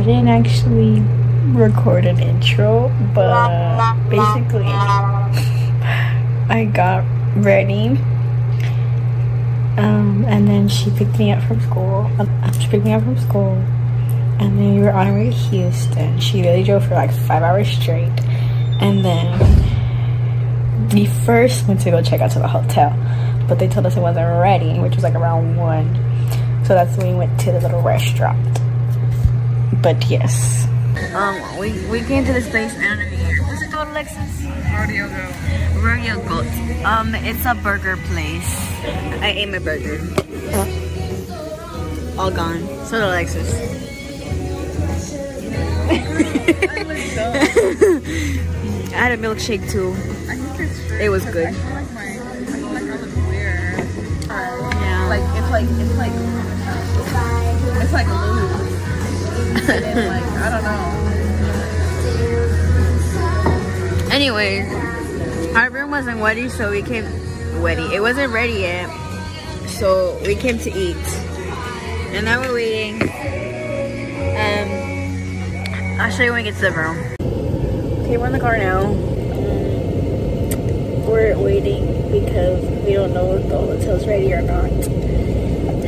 I didn't actually record an intro, but basically I got ready. Um, and then she picked me up from school. She picked me up from school. And then we were on our way to Houston. She really drove for like five hours straight. And then we first went to go check out to the hotel. But they told us it wasn't ready, which was like around one. So that's when we went to the little restaurant. But yes. Um, we, we came to this place down here. What's it called, Alexis? Rodeo Goat. Rodeo Goat. Um, it's a burger place. I ate my burger. All gone. So did Alexis. I had a milkshake too. It was good. Yeah. Like it's like it's like it's like loose. Like I don't know. Anyway, our room wasn't ready, so we came ready. It wasn't ready yet, so we came to eat. And now we're waiting. Um, I'll show you when we get to the room. Okay, we're in the car now. We're waiting because we don't know if the hotel's ready or not.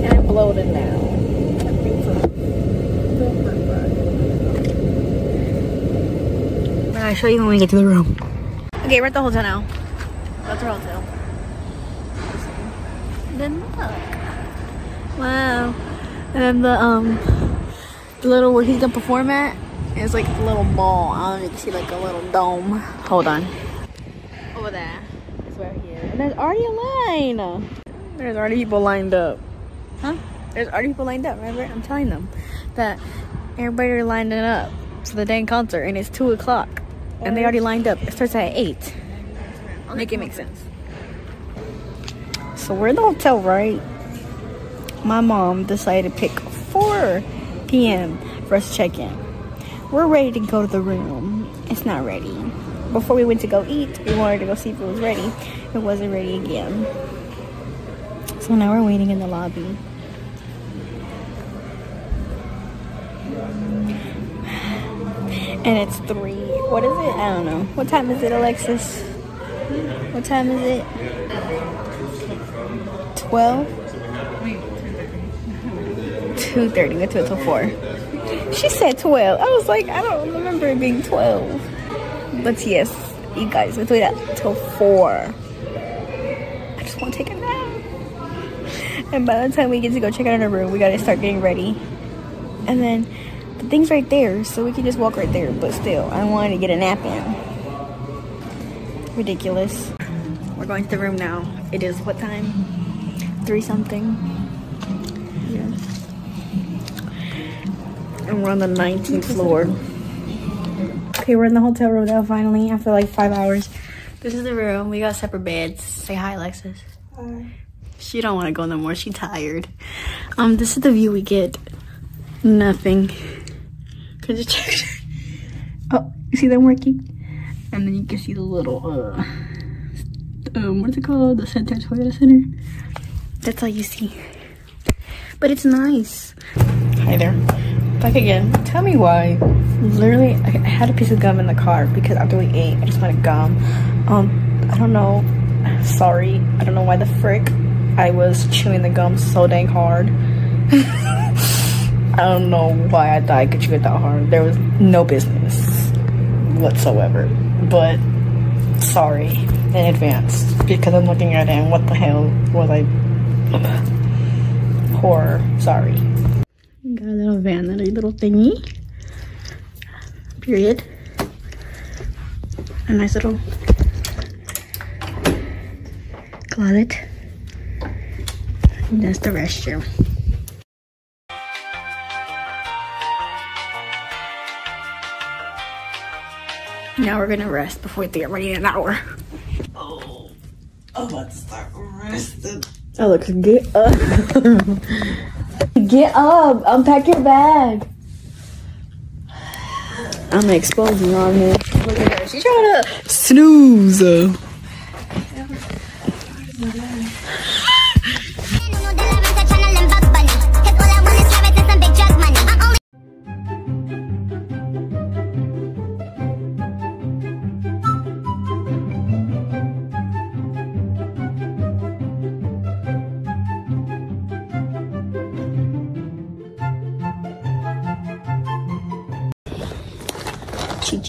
and I'm bloated now. I'll show you when we get to the room. Okay, we're at the hotel now. That's our hotel. Then look. Wow. And then the um the little where he's gonna perform at is like a little ball. I don't can see like a little dome. Hold on. Over there. Where he is. And there's already a line. There's already people lined up. Huh? There's already people lined up, remember? I'm telling them that everybody are lining up for the dang concert and it's two o'clock. And they already lined up. It starts at eight. Make it make sense. So we're in the hotel, right? My mom decided to pick 4 p.m. for us to check in. We're ready to go to the room. It's not ready. Before we went to go eat, we wanted to go see if it was ready. It wasn't ready again. So now we're waiting in the lobby. And it's three. What is it? I don't know. What time is it, Alexis? What time is it? 12? 2.30. We went to it till 4. She said 12. I was like, I don't remember it being 12. But yes, you guys, we went to till 4. I just want to take a nap. And by the time we get to go check out our room, we gotta start getting ready. And then the thing's right there, so we can just walk right there. But still, I wanted to get a nap in. Ridiculous. We're going to the room now. It is what time? Three something. Yeah. And we're on the 19th floor. Okay, we're in the hotel room now finally after like five hours. This is the room. We got separate beds. Say hi, Alexis. Hi. She don't want to go no more. She tired. Um, this is the view we get. Nothing. Could you check? Oh, you see them working? And then you can see the little uh, um, what's it called? The Center Toyota Center. That's all you see. But it's nice. Hi there. Back again. Tell me why. Literally, I I had a piece of gum in the car because after we ate, I just wanted gum. Um, I don't know. Sorry. I don't know why the frick I was chewing the gum so dang hard. I don't know why I thought I could it that hard. There was no business whatsoever. But sorry in advance because I'm looking at it and what the hell was I? Horror. Sorry. Got a little vanity little thingy. Period. A nice little closet. And that's the restroom. Now we're gonna rest before we get ready in an hour. Oh, I'm about to start resting. Oh, look, get up. get up. Unpack your bag. I'm gonna expose you on here. Look at her. She's trying to snooze.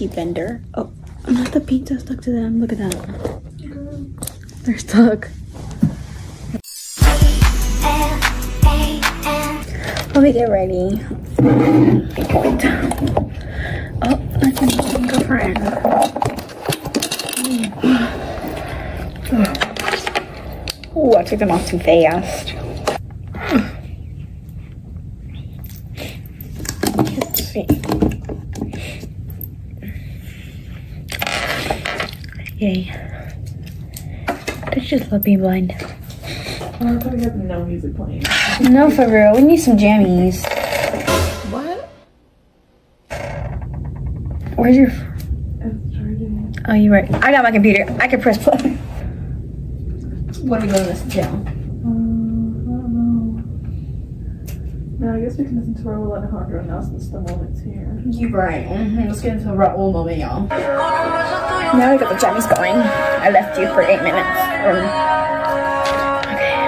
Chi. Oh, not the pizza stuck to them. Look at that. They're stuck. Let me get ready. Oh, that's my girlfriend. Oh, I took them off too fast. Let's see. Yay. That's just love being blind. I thought we had no music playing. No, for real. We need some jammies. What? Where's your. It's charging. Oh, you're right. I got my computer. I can press play. What are we going to listen to? Um, I don't know. No, I guess we can listen to Rauw Alejandro now since the moment's here. You're right. Mm-hmm. Let's get into a Rauw moment, y'all. Now we got the jammies going. I left you for eight minutes. Um, okay.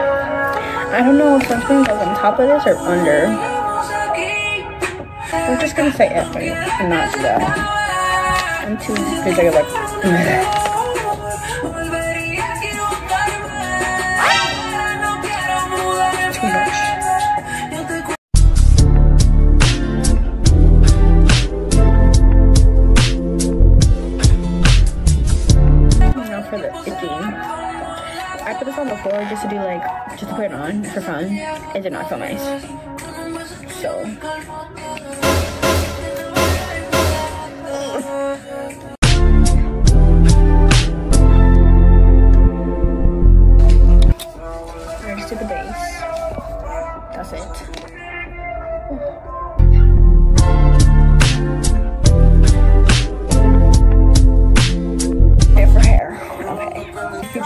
I don't know if something goes on top of this or under. We're just gonna say F not do that. I'm too busy like. For the itching. I put this on before just to do like, just to put it on for fun. It did not feel nice. So.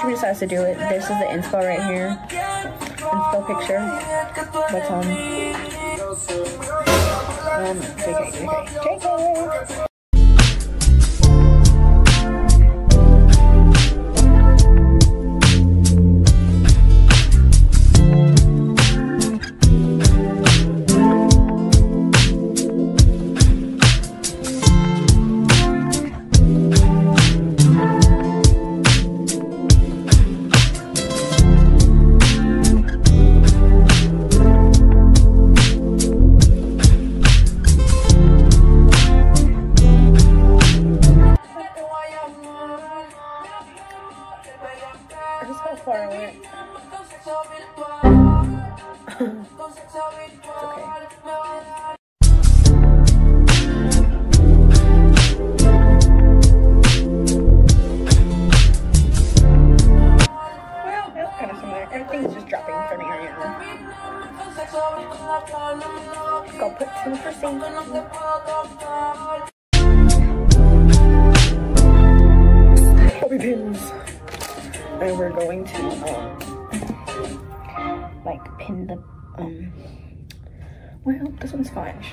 If decides to do it, this is the inspo right here. Inspo picture. That's um um JK, JK, JK.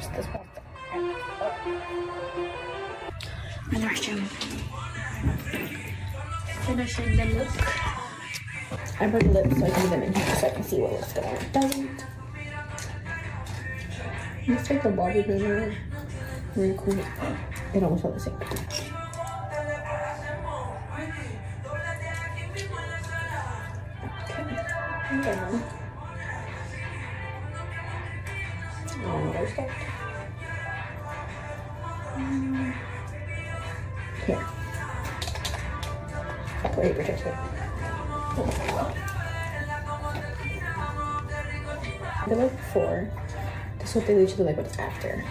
One's fine. It's just this one's in the restroom. Finishing the look. I put lips so I can do them in here so I can see what looks good on it doesn't. Let's take the pin out. Really cool. It almost felt the same. Another step. Mm. Here. Wait, protect it. They're like four. This is what they usually like what's after.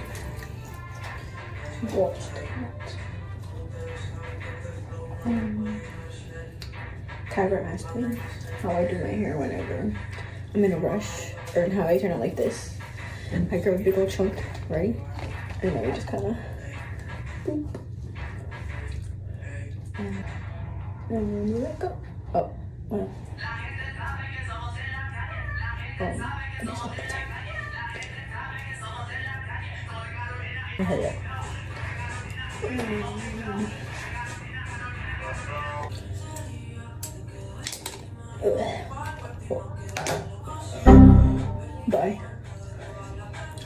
Watch that. Um, Kyra asked me how I do my hair whenever I'm in a rush or how I turn it like this. I grab a big old chunk, right? And then we just kind of boop. And then we let go. Oh, well. Um, yeah. Bye.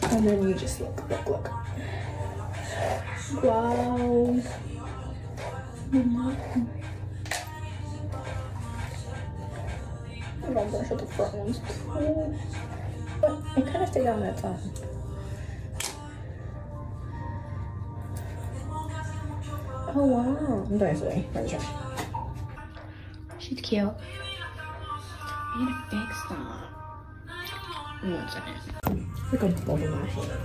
And then you just look, look, look. Wow. I'm gonna brush out the front ones. But it kind of stayed on that time. Oh wow. I'm right. She's cute. I need to fix that. One second. Look at bubble my hair.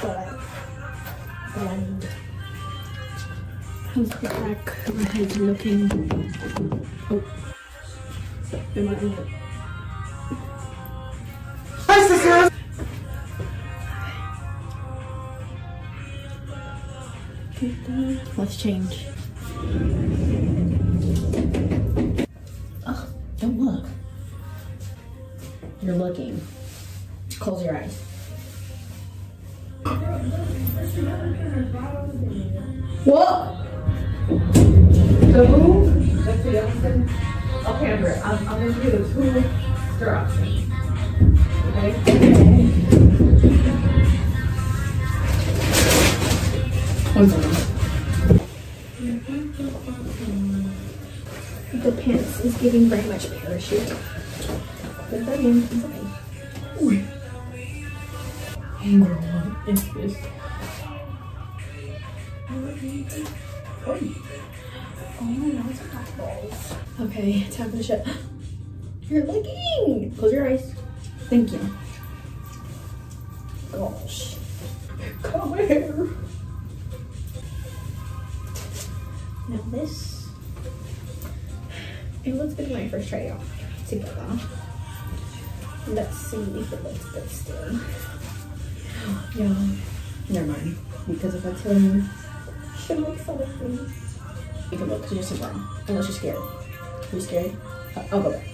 But blend. How's the back my head looking? Oh. Am I in it? Let's change. You're looking. Close your eyes. What? The who? That's the thing. Okay, Amber, I'm, I'm gonna do the two stir option. Okay? One second. The pants is giving very much parachute. Fine. Girl, what is this? Oh it's hot balls. Okay, time for the shut. You're looking. Close your eyes. Thank you. Gosh. Come here. Now this, it looks good when I first try it out together. Let's see if it looks good still. Yeah, never mind. Because if I tell you, she looks like me. You can look because you're super wrong. Unless you're scared. Are you scared? Uh, I'll go back.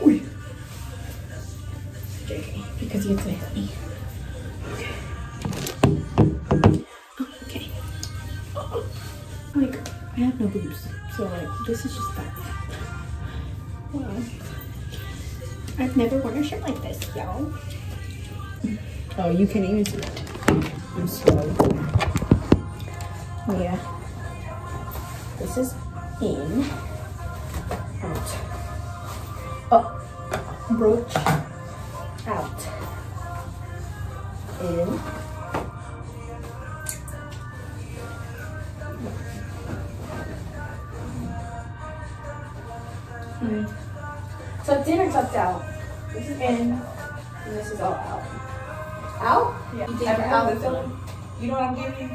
Uy. JK, because you have to hurt me. Oh, okay. Oh, like, I have no boobs. So, like, this is just that. Wow. I've never worn a shirt like this, y'all. Oh, you can't even see it. I'm sorry. Oh, yeah. This is in. Out. Oh, Up. Brooch. Out. In. Tucked out. This is in, and this is all out. Out? Yeah. You out? this one? You know what I'm giving?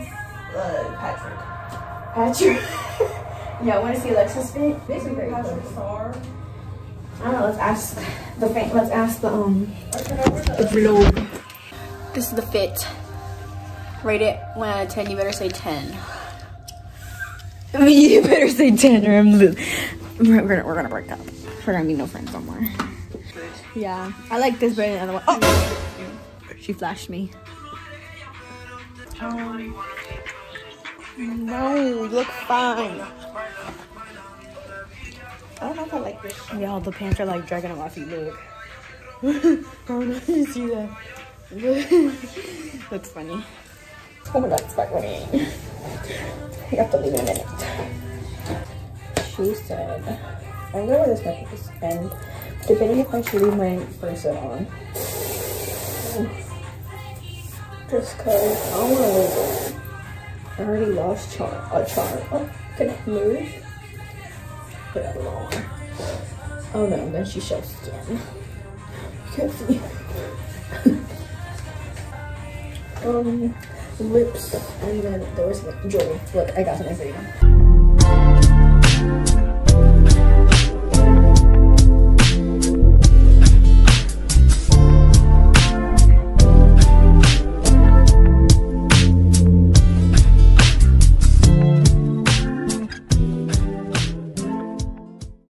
Uh, Patrick. Patrick. yeah, I want to see Alexa's fit. This is very Patrick. Star. I don't know. Let's ask the fan. Let's ask the um Or can I wear the globe. This is the fit. Rate it one out of ten. You better say ten. I mean, you better say ten, or I'm we're, we're, we're gonna break up. We're gonna be no friends no more. Yeah, I like this better than the other one. Oh! She flashed me. Um, no, you look fine. I don't know if I like this. Y'all, the pants are like dragging them off you. Look. I don't know if you see that. Looks funny. Oh my god, it's back running. You have to leave in a minute. She said, I'm gonna wear this necklace, and depending if I should leave my bracelet on. Just cause I don't wanna lose it. I already lost charm, a charm. Oh, can I move? Put that along. Oh no, then she shows skin. You can't see. um, lips, and then there was like jewelry. Look, I got something.